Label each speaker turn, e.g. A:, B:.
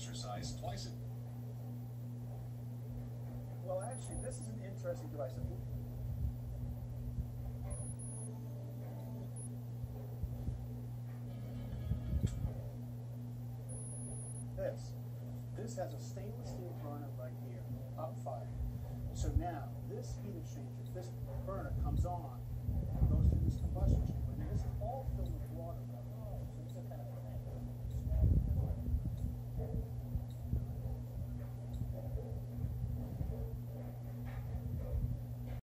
A: exercise twice a
B: Well, actually, this is an interesting device. This. This has a stainless steel burner right here, up fire. So now, this heat exchanger, this burner comes on,